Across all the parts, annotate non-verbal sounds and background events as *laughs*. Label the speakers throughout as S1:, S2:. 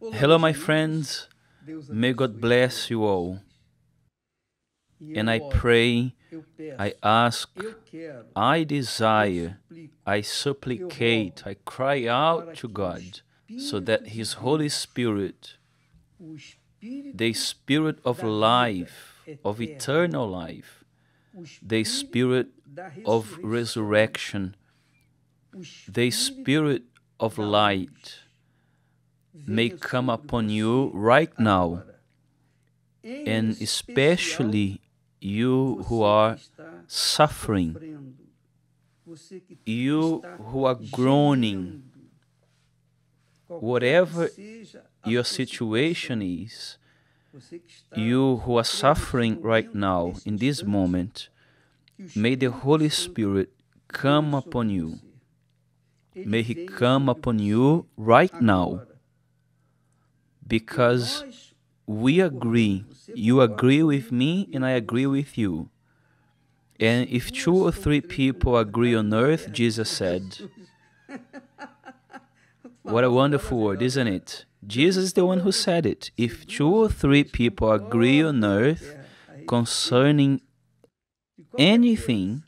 S1: Hello, my friends. May God bless you all. And I pray, I ask, I desire, I supplicate, I cry out to God so that His Holy Spirit, the Spirit of life, of eternal life, the Spirit of resurrection, the Spirit of light may come upon you right now, and especially you who are suffering, you who are groaning, whatever your situation is, you who are suffering right now in this moment, may the Holy Spirit come upon you. May He come upon you right now because we agree. You agree with me, and I agree with you. And if two or three people agree on earth, Jesus said, What a wonderful word, isn't it? Jesus is the one who said it. If two or three people agree on earth concerning anything,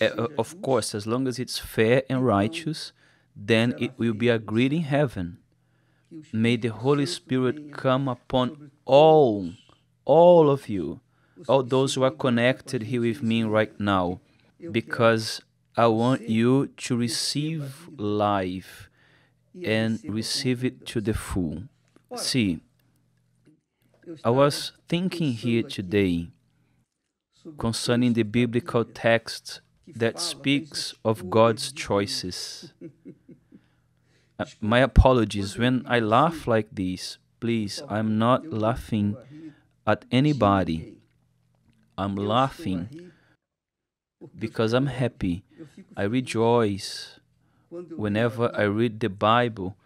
S1: uh, of course, as long as it's fair and righteous, then it will be agreed in heaven. May the Holy Spirit come upon all, all of you, all those who are connected here with me right now, because I want you to receive life and receive it to the full. See, I was thinking here today concerning the biblical text that speaks of God's choices. Uh, my apologies when I laugh like this. Please, I'm not laughing at anybody. I'm laughing because I'm happy. I rejoice whenever I read the Bible.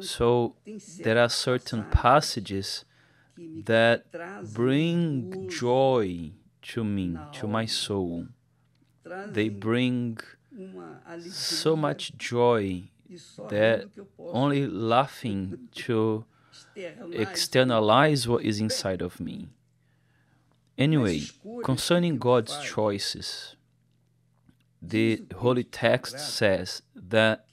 S1: So there are certain passages that bring joy to me, to my soul. They bring so much joy that only laughing *laughs* to externalize. what is inside of me. Anyway, concerning God's choices, the Holy Text says that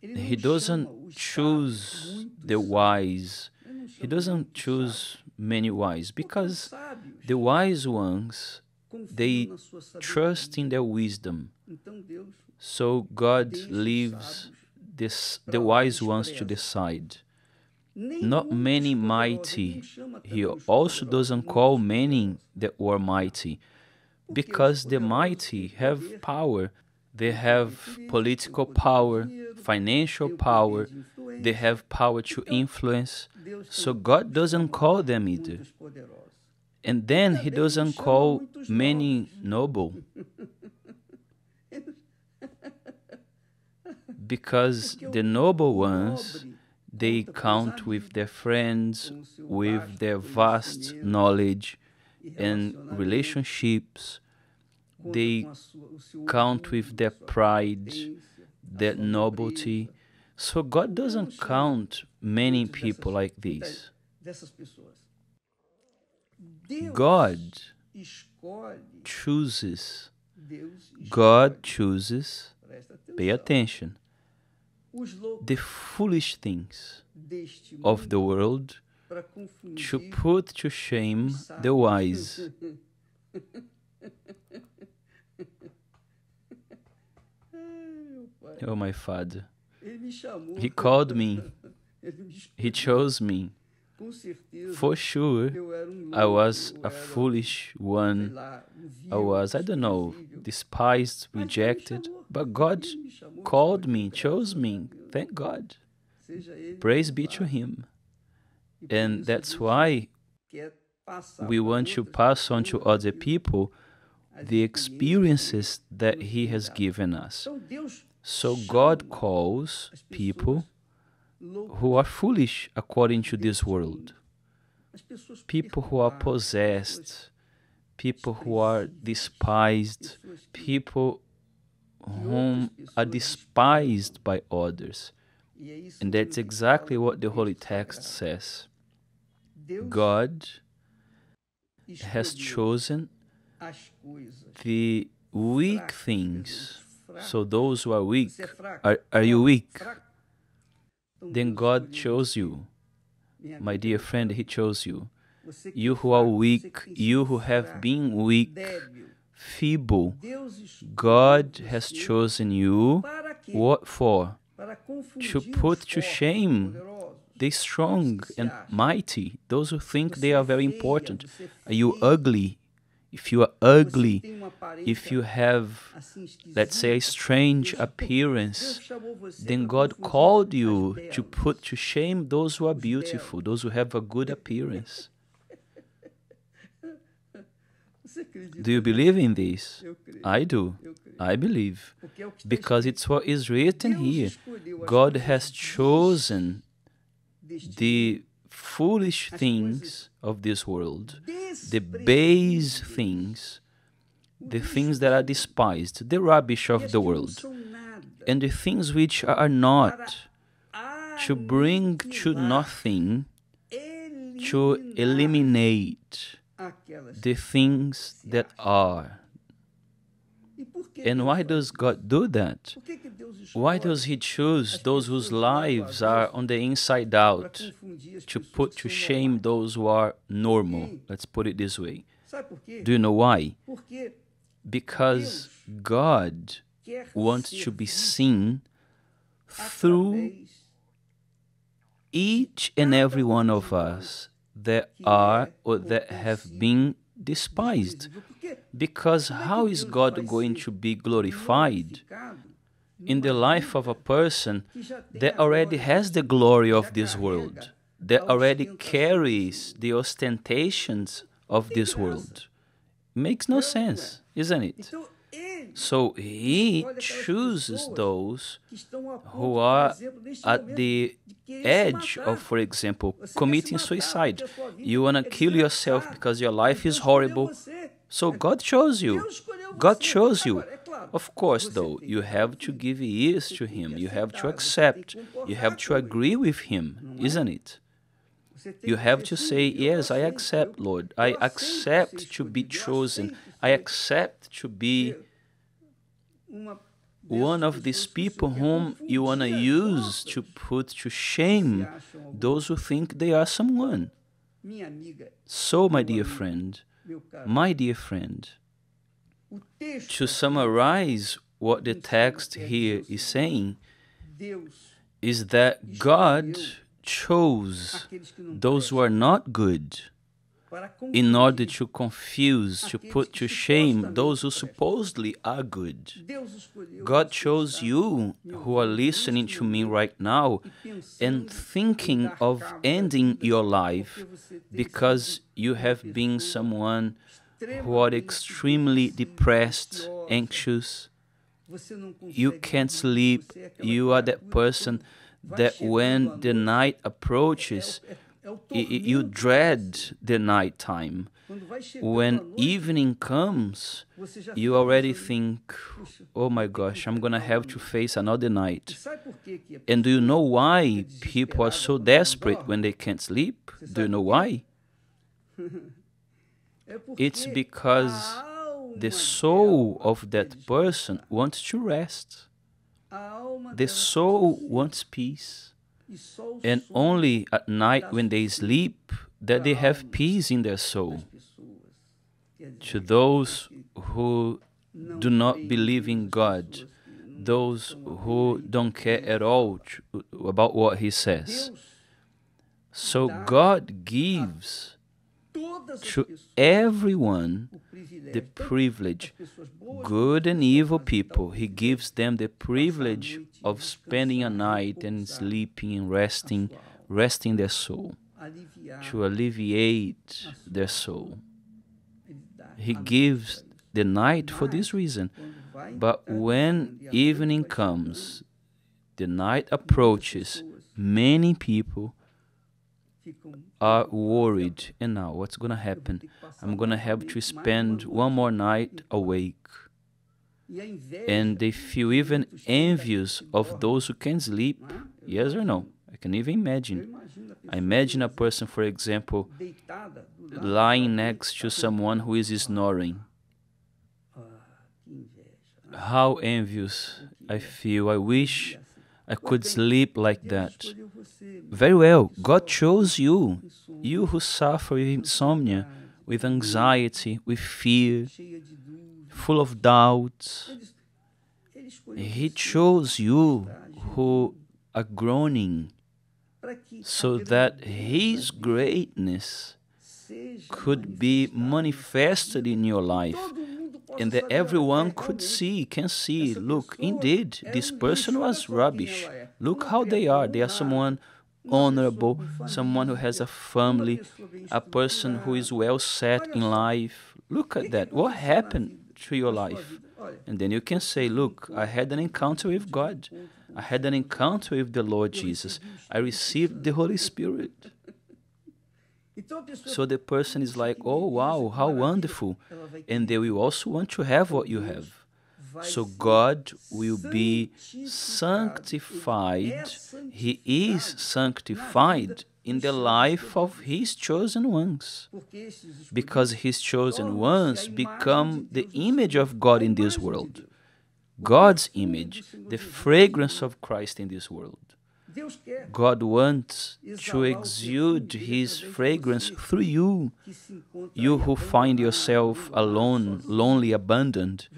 S1: He doesn't choose the wise, He doesn't choose many wise, because the wise ones they trust in their wisdom. So God leaves this, the wise ones to decide. Not many mighty. He also doesn't call many that were mighty, because the mighty have power. They have political power, financial power, they have power to influence. So God doesn't call them either. And then He doesn't call many noble. *laughs* because the noble ones they count with their friends, with their vast knowledge and relationships. They count with their pride, their nobility. So God doesn't count many people like these. God chooses. God chooses. Pay attention the foolish things of the world to put to shame the wise. *laughs* oh, my Father. He called me, *laughs* He chose me. For sure, I was a foolish one. I was, I don't know, despised, rejected, but God called me, chose me. Thank God. Praise be to Him. And that's why we want to pass on to other people the experiences that He has given us. So God calls people who are foolish according to this world, people who are possessed, people who are despised, people whom are despised by others. And that's exactly what the Holy Text says. God has chosen the weak things. So those who are weak, are, are you weak? Then God chose you. My dear friend, He chose you. You who are weak, you who have been weak, feeble, God has chosen you. What for? To put to shame the strong and mighty, those who think they are very important. Are you ugly? If you are ugly, if you have, let's say, a strange appearance, then God called you to put to shame those who are beautiful, those who have a good appearance. Do you believe in this? I do. I believe. Because it's what is written here. God has chosen the foolish things of this world, the base things, the things that are despised, the rubbish of the world, and the things which are not, to bring to nothing, to eliminate the things that are. And why does God do that? Why does He choose those whose lives are on the inside out to put to shame those who are normal? Let's put it this way. Do you know why? Because God wants to be seen through each and every one of us that are or that have been despised. Because how is God going to be glorified in the life of a person that already has the glory of this world, that already carries the ostentations of this world? Makes no sense, isn't it? So he chooses those who are at the edge of, for example, committing suicide. You want to kill yourself because your life is horrible. So God chose you. God chose you. Of course, though, you have to give ears to Him. You have to accept. You have to agree with Him, isn't it? You have to say, Yes, I accept, Lord. I accept to be chosen. I accept to be one of these people whom you want to use to put to shame those who think they are someone. So, my dear friend, my dear friend, to summarize what the text here is saying, is that God chose those who are not good in order to confuse, to put to shame those who supposedly are good. God chose you who are listening to me right now and thinking of ending your life because you have been someone who are extremely depressed, anxious. You can't sleep. You are that person that when the night approaches, you dread the night time. When evening comes, you already think, oh my gosh, I'm going to have to face another night. And do you know why people are so desperate when they can't sleep? Do you know why? *laughs* It's because the soul of that person wants to rest. The soul wants peace. And only at night when they sleep that they have peace in their soul. To those who do not believe in God, those who don't care at all about what He says. So God gives to everyone the privilege, good and evil people, He gives them the privilege of spending a night and sleeping and resting, resting their soul, to alleviate their soul. He gives the night for this reason. But when evening comes, the night approaches, many people are worried. And now, what's going to happen? I'm going to have to spend one more night awake. and they feel even envious of those who can sleep. Yes or no? I can even imagine. I imagine a person, for example, lying next to someone who is snoring. How envious I feel. I wish I could sleep like that. Very well, God chose you, you who suffer with insomnia, with anxiety, with fear, full of doubts. He chose you who are groaning so that His greatness could be manifested in your life and that everyone could see, can see, look, indeed, this person was rubbish. Look how they are. They are someone honorable, someone who has a family, a person who is well set in life. Look at that. What happened to your life? And then you can say, Look, I had an encounter with God. I had an encounter with the Lord Jesus. I received the Holy Spirit. So the person is like, oh wow, how wonderful. And they will also want to have what you have. So God will be sanctified. He is sanctified in the life of His chosen ones. Because His chosen ones become the image of God in this world. God's image, the fragrance of Christ in this world. God wants to exude His fragrance through you. You who find yourself alone, lonely, abandoned.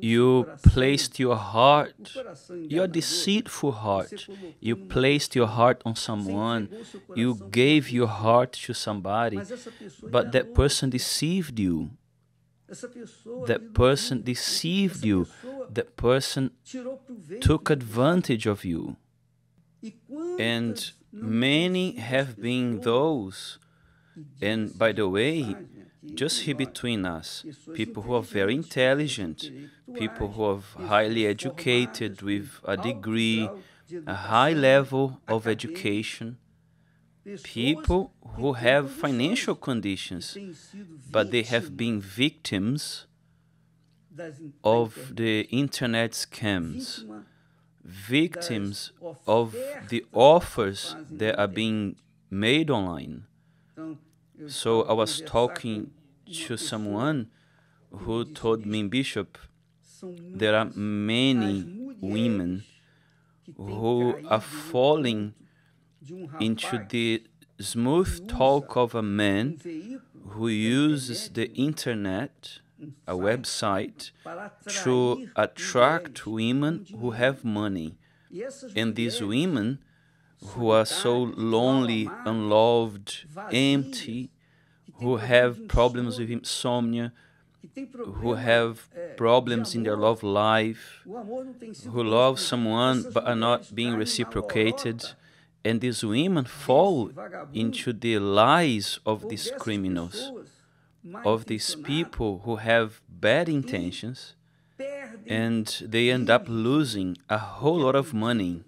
S1: You placed your heart, your deceitful heart, you placed your heart on someone. You gave your heart to somebody, but that person deceived you. That person deceived you. That person took advantage of you. And many have been those, and by the way, just here between us, people who are very intelligent, people who are highly educated with a degree, a high level of education, people who have financial conditions, but they have been victims of the internet scams victims of the offers that are being made online. So I was talking to someone who told me, Bishop, there are many women who are falling into the smooth talk of a man who uses the internet a website to attract women who have money. And these women who are so lonely, unloved, empty, who have problems with insomnia, who have problems in their love life, who love someone but are not being reciprocated. And these women fall into the lies of these criminals of these people who have bad intentions and they end up losing a whole lot of money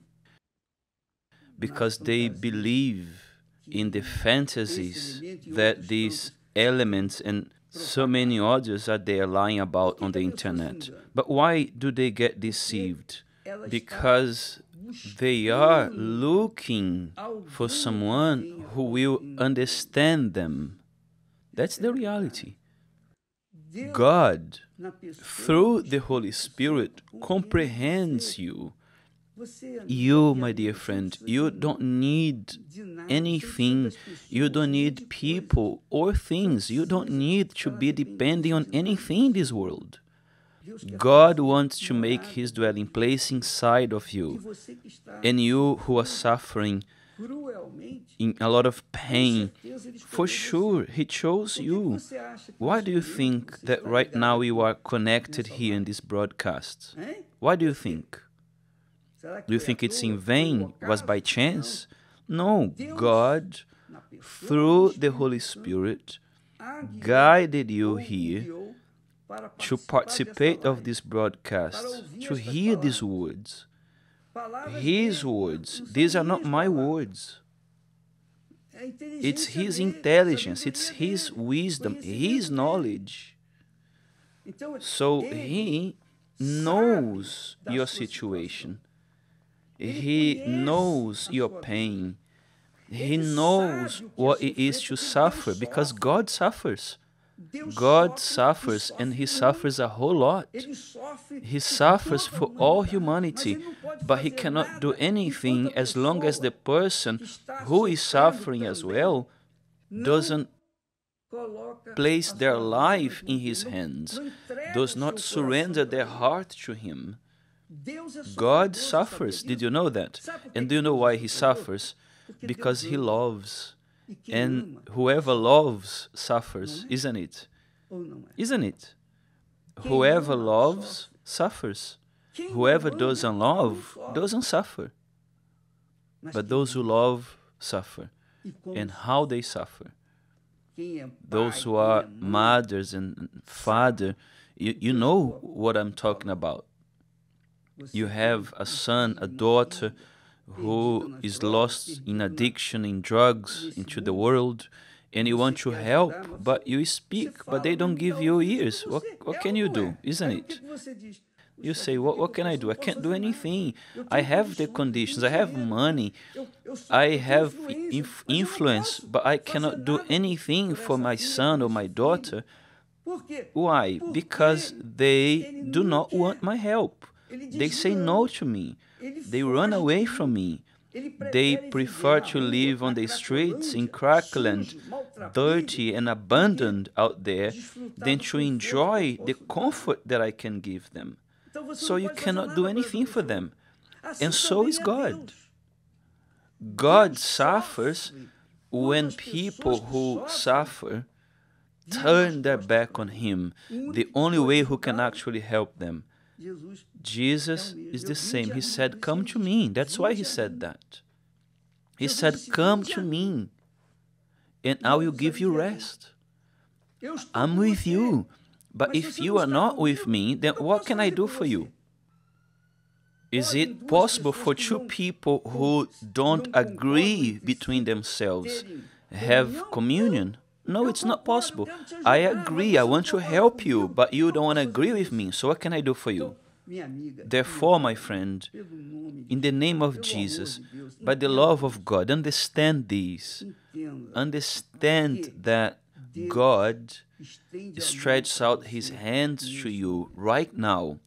S1: because they believe in the fantasies that these elements and so many others are there lying about on the internet. But why do they get deceived? Because they are looking for someone who will understand them that's the reality. God, through the Holy Spirit, comprehends you. You, my dear friend, you don't need anything. You don't need people or things. You don't need to be depending on anything in this world. God wants to make His dwelling place inside of you. And you who are suffering, in a lot of pain. For sure, He chose you. Why do you think that right now you are connected here in this broadcast? Why do you think? Do you think it's in vain? Was by chance? No, God, through the Holy Spirit, guided you here to participate of this broadcast, to hear these words. His words. These are not my words. It's His intelligence, it's His wisdom, His knowledge. So He knows your situation. He knows your pain. He knows what it is to suffer because God suffers. God suffers and He suffers a whole lot. He suffers for all humanity, but He cannot do anything as long as the person who is suffering as well doesn't place their life in His hands, does not surrender their heart to Him. God suffers. Did you know that? And do you know why He suffers? Because He loves. And whoever loves suffers, isn't it? Isn't it? Whoever loves suffers. Whoever doesn't love doesn't suffer. But those who love suffer. And how they suffer. Those who are mothers and father, you, you know what I'm talking about. You have a son, a daughter who is lost in addiction, in drugs, into the world, and you want to help, but you speak, but they don't give you ears. What, what can you do, isn't it? You say, what, what can I do? I can't do anything. I have the conditions, I have money, I have inf influence, but I cannot do anything for my son or my daughter. Why? Because they do not want my help. They say no to me. They run away from me. They prefer to live on the streets in Crackland, dirty and abandoned out there, than to enjoy the comfort that I can give them. So you cannot do anything for them. And so is God. God suffers when people who suffer turn their back on Him, the only way who can actually help them. Jesus is the same. He said, Come to me. That's why he said that. He said, Come to me, and I will give you rest. I'm with you. But if you are not with me, then what can I do for you? Is it possible for two people who don't agree between themselves have communion? No, it's not possible. I agree, I want to help you, but you don't want to agree with me, so what can I do for you? Therefore, my friend, in the name of Jesus, by the love of God, understand this. Understand that God stretches out his hands to you right now.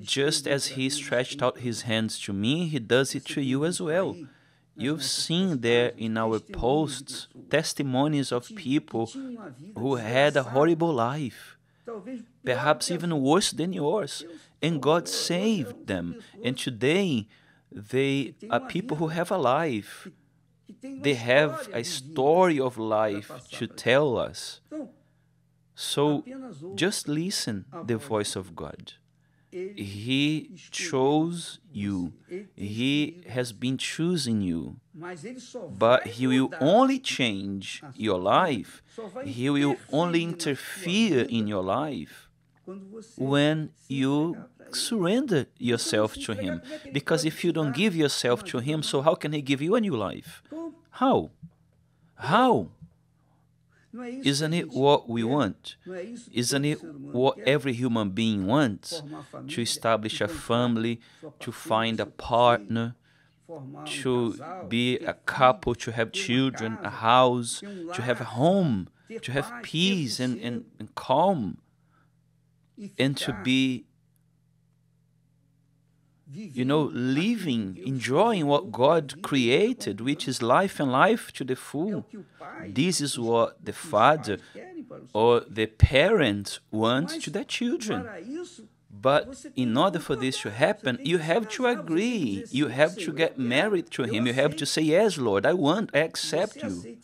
S1: Just as he stretched out his hands to me, he does it to you as well. You've seen there in our posts testimonies of people who had a horrible life, perhaps even worse than yours, and God saved them. And today, they are people who have a life. They have a story of life to tell us. So just listen the voice of God. He chose you. He has been choosing you. But He will only change your life, He will only interfere in your life when you surrender yourself to Him. Because if you don't give yourself to Him, so how can He give you a new life? How? How? Isn't it what we want? Isn't it what every human being wants? To establish a family, to find a partner, to be a couple, to have children, a house, to have a home, to have peace and, and, and calm, and to be you know, living, enjoying what God created, which is life and life to the full. This is what the father or the parents want to their children. But in order for this to happen, you have to agree. You have to get married to Him. You have to say, Yes, Lord, I want, I accept you.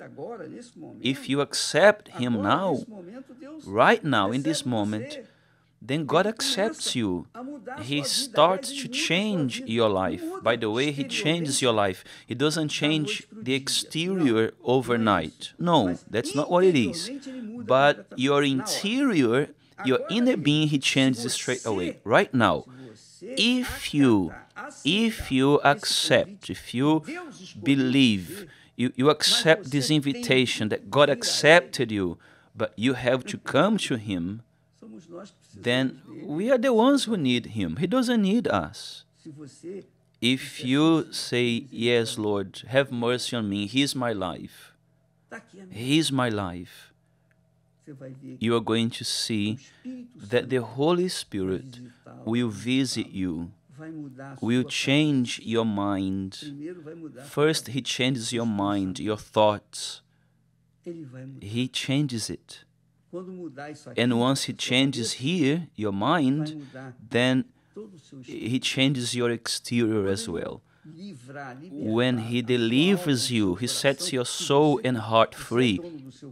S1: If you accept Him now, right now, in this moment, then God accepts you. He starts to change your life. By the way, He changes your life. He doesn't change the exterior overnight. No, that's not what it is. But your interior, your inner being, He changes straight away, right now. If you, if you accept, if you believe, you, you accept this invitation that God accepted you, but you have to come to Him then we are the ones who need Him. He doesn't need us. If you say, Yes, Lord, have mercy on me, He's my life, He's my life, you are going to see that the Holy Spirit will visit you, will change your mind. First, He changes your mind, your thoughts. He changes it. And once He changes here, your mind, then He changes your exterior as well. When He delivers you, He sets your soul and heart free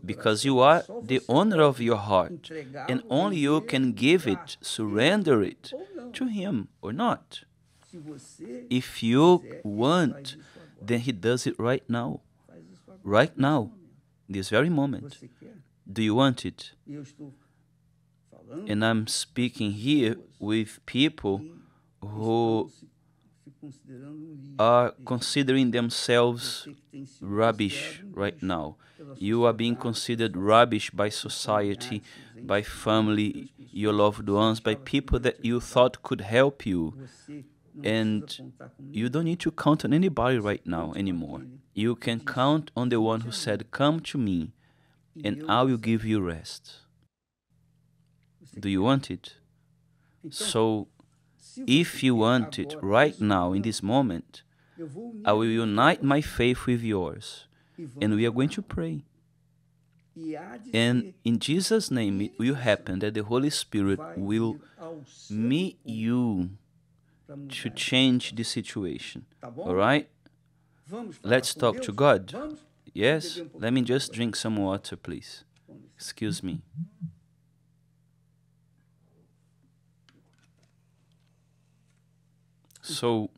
S1: because you are the owner of your heart and only you can give it, surrender it to Him or not. If you want, then He does it right now. Right now, this very moment. Do you want it? And I'm speaking here with people who are considering themselves rubbish right now. You are being considered rubbish by society, by family, your loved ones, by people that you thought could help you. And you don't need to count on anybody right now anymore. You can count on the one who said, Come to me, and I will give you rest. Do you want it? So, if you want it right now, in this moment, I will unite my faith with yours, and we are going to pray. And in Jesus' name, it will happen that the Holy Spirit will meet you to change the situation. All right? Let's talk to God. Yes? Let me just drink some water, please. Excuse me. So,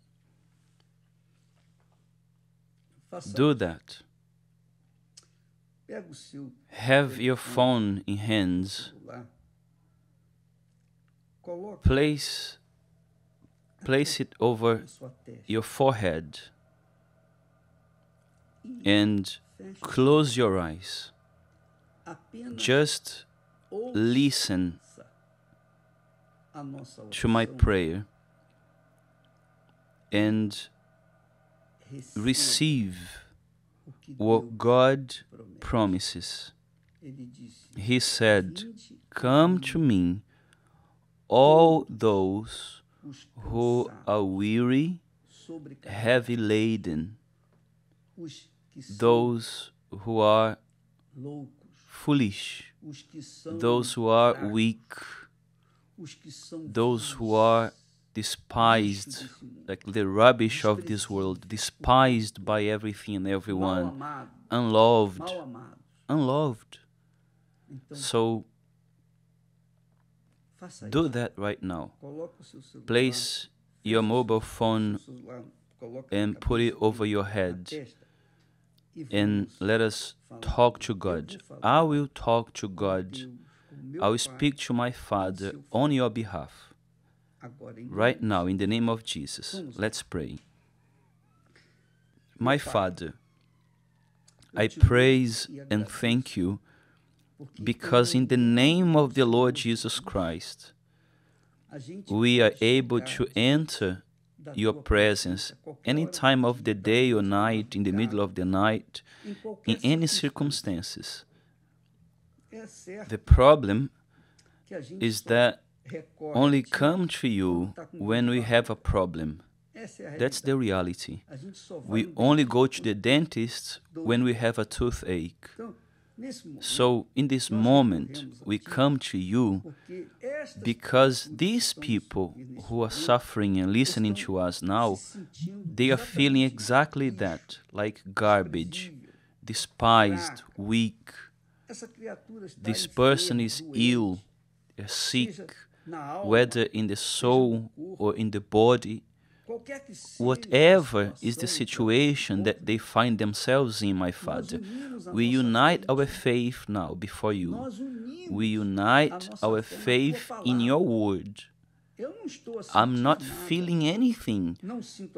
S1: do that. Have your phone in hands. Place, place it over your forehead and close your eyes. Just listen to my prayer and receive what God promises. He said, Come to me, all those who are weary, heavy laden, those who are foolish, those who are weak, those who are despised, like the rubbish of this world, despised by everything and everyone, unloved, unloved. So, do that right now. Place your mobile phone and put it over your head and let us talk to God. I will talk to God. I will speak to my Father on your behalf. Right now, in the name of Jesus, let's pray. My Father, I praise and thank you because in the name of the Lord Jesus Christ, we are able to enter your presence any time of the day or night, in the middle of the night, in any circumstances. The problem is that only come to you when we have a problem. That's the reality. We only go to the dentist when we have a toothache. So, in this moment, we come to you because these people who are suffering and listening to us now, they are feeling exactly that like garbage, despised, weak. This person is ill, sick, whether in the soul or in the body. Whatever is the situation that they find themselves in, my Father, we unite our faith now before you. We unite our faith in your word. I'm not feeling anything.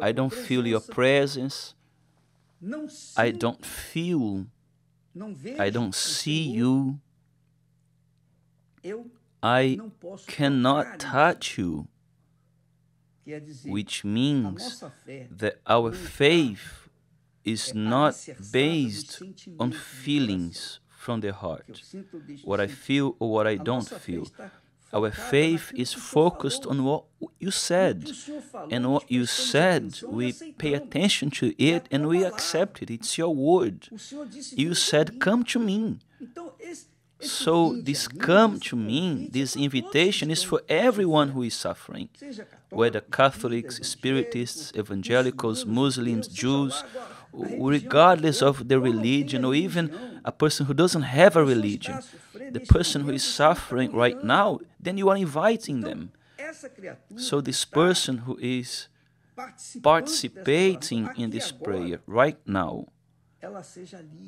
S1: I don't feel your presence. I don't feel. I don't see you. I cannot touch you, which means that our faith is not based on feelings from the heart,
S2: sinto ou deixo de
S1: what I feel or what I don't feel. Our faith is
S2: que o Senhor
S1: focused on what you said.
S2: o Senhor falou,
S1: And what you said, we pay attention to it and we accept it. It's your word.
S2: O Senhor disse,
S1: You said. Come to me. So, this come to me, this invitation is for everyone who is suffering. Whether Catholics, Spiritists, evangelicals, Muslims, Jews, regardless of their religion, or even a person who doesn't have a religion, the person who is suffering right now, then you are inviting them. So, this person who is participating in this prayer right now,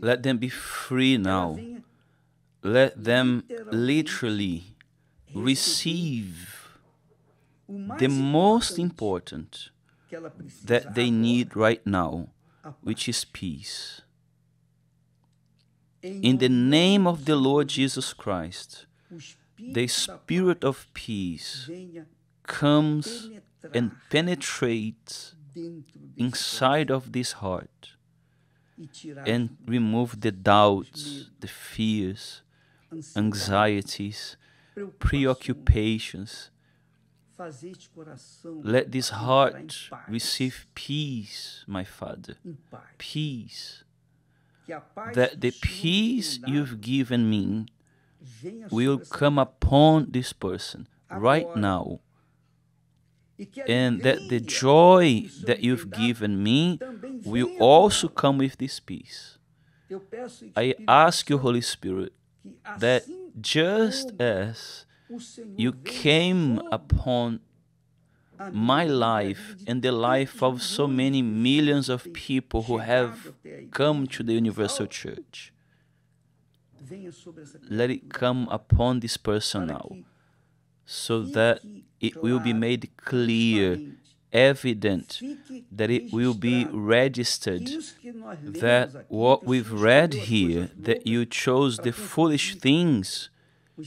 S1: let them be free now. Let them literally receive the most important
S2: que ela precisa
S1: that they need right now, which is peace. In the name of the Lord Jesus Christ, the Spirit of peace comes and penetrates inside of this heart and remove the doubts, the fears, anxieties, preoccupations.
S2: fazer este coração
S1: Let this heart receive peace, my Father. Peace.
S2: Que a paz
S1: That the peace you've given me will come upon this person right now. and that the joy
S2: que o Senhor
S1: that you've given me will also come with this peace. I ask you, Holy Spirit, that just as you came upon my
S2: minha vida, a
S1: life and the life of so many millions of people who have come to the Universal Church,
S2: venha sobre essa
S1: let it come upon this person now, so that it will be made clear, evident, that it will be registered that what we've read here, that you chose the foolish things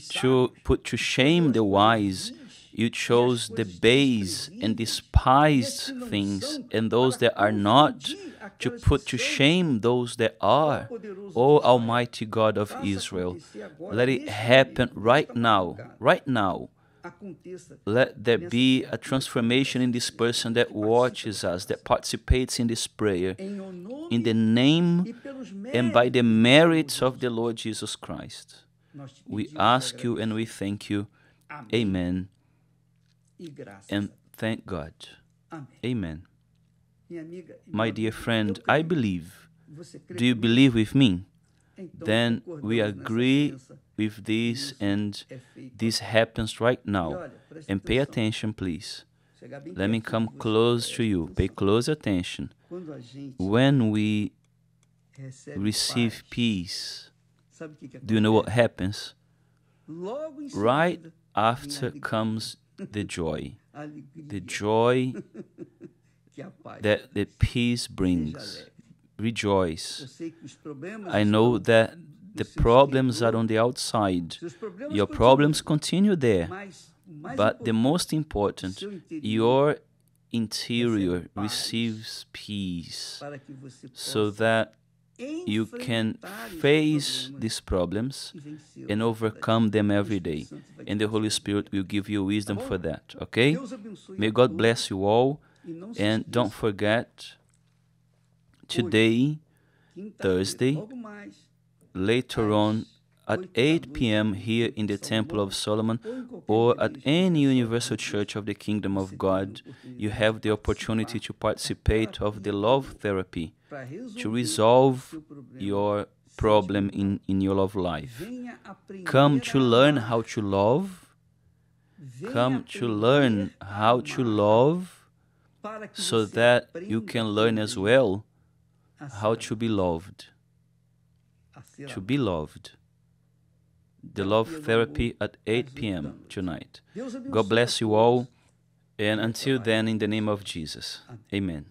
S1: to put to shame the wise, you chose the base and despised things, and those that are not, to put to shame those that are. O Almighty God of Israel, let it happen right now, right now. Let there be a transformation in this person that watches us, that participates in this prayer,
S2: em o nome
S1: in the name and by the merits of the Lord Jesus Christ. We ask you and we thank you. Amen and thank God. Amen. My dear friend, I believe. Do you believe with me? Then we agree. With this and this happens right now. And pay attention, please. Let me come close
S2: eh,
S1: to you. Pay close attention.
S2: Quando a gente
S1: When we receive peace,
S2: sabe o que, que
S1: do you know what happens? Right after comes the joy. *laughs* The joy *laughs*
S2: que a paz
S1: that the peace brings. Rejoice.
S2: Eu sei que os problemas
S1: I know that the problems are on the outside. Your problems continue there. But the most important, your interior receives peace so that you can face these problems and overcome them every day. And the Holy. Spirit will give you wisdom for that, okay? May God bless you all. And don't forget, today, Thursday, later on at 8 p.m. here in the Temple of Solomon or at any universal church of the Kingdom of God, you have the opportunity to participate of the love therapy to resolve your problem in, in your love life. Come to learn how to love. Come to learn how to love so that you can learn as well how to be loved. To be loved. The love therapy at 8 p.m. tonight. God bless you all. And until then, in the name of Jesus. Amen.